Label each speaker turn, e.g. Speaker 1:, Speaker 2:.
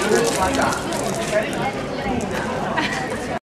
Speaker 1: すいません。